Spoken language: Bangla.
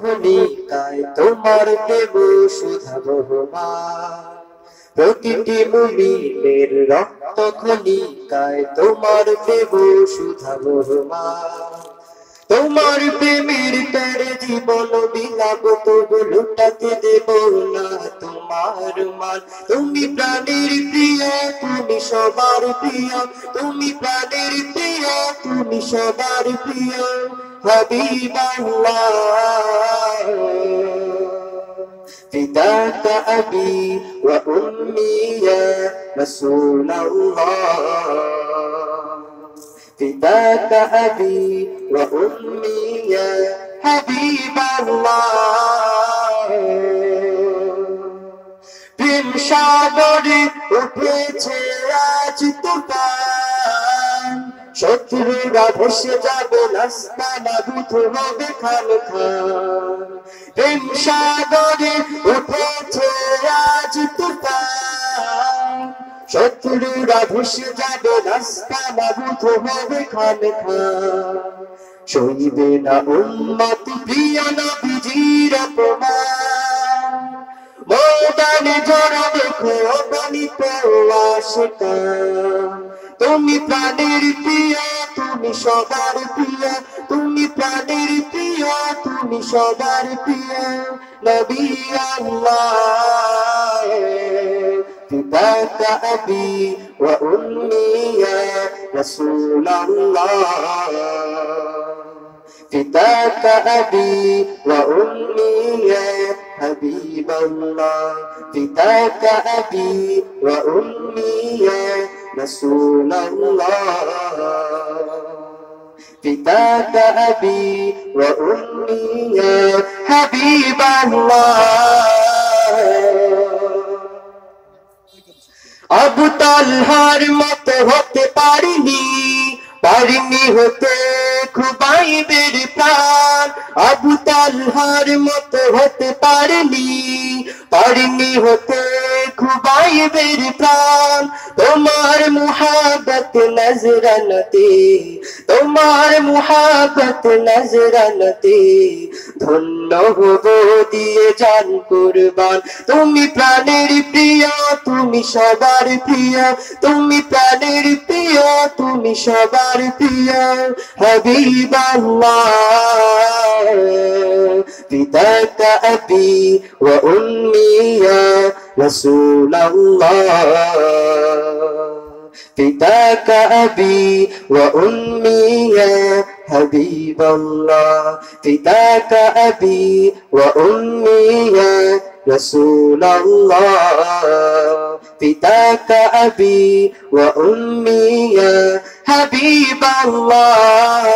খনিকায় তোমার দেব সুধা বহমা প্রতিটি মুমিনের রক্ত খনিকায় তোমার সুধা তোমার প্রেমের তারে জীবন বিলাপ, তবু লুটাতে দেব না তোমার মান। তুমি প্রাণের প্রিয়, তুমি সবার প্রিয়। তুমি প্রাণের প্রিয়, তুমি সবার প্রিয়। হাবিবাল্লাহ فداك أبي وأمي يا رسول الله فداك أبي وأمي يا حبيب الله প্রেম সাগরে উঠেছে আজ তুফান শত্রুরা ভেসে যাবে, রাস্তা নাবুত হবে খান খান সাগরে উঠেছে আজ তুফান। শত্রুরা ভেসে যাবে, রাস্তা নাবুত হবে খান খান সইবে না উন্মত প্রিয় নবীজির অপমান। ময়দানে জড়ো দেখো অগণিত আশিকা। তুমি প্রাণের প্রিয় তুমি সবার প্রিয় তুমি প্রাণের প্রিয় তুমি সবার প্রিয় নবী আল্লাহ فداك أبي وأمي يا رسول الله فداك أبي وأمي يا حبيب الله فداك أبي وأمي يا رسول الله فداك أبي وأمي يا حبيب الله আবু তালহার মত হতে পারিনি পারিনি হতে খুবাইবের প্রাণ আবু তালহার মত হতে পারিনি পারিনি হতে খুবাইবের প্রাণ, তোমার মুহাবত নজরানতে তোমার মুহাবত নজরানতে ধন্য হব দিয়ে জান কুরবান, তুমি প্রাণের প্রিয়, তুমি সবার প্রিয়, তুমি প্রাণের প্রিয়, তুমি সবার প্রিয়। হাবিব আল্লাহ পিতাকা আবি رسول الله. فداك أبي وأمي يا حبيب الله. فداك أبي وأمي يا رسول الله. فداك أبي وأمي يا حبيب الله.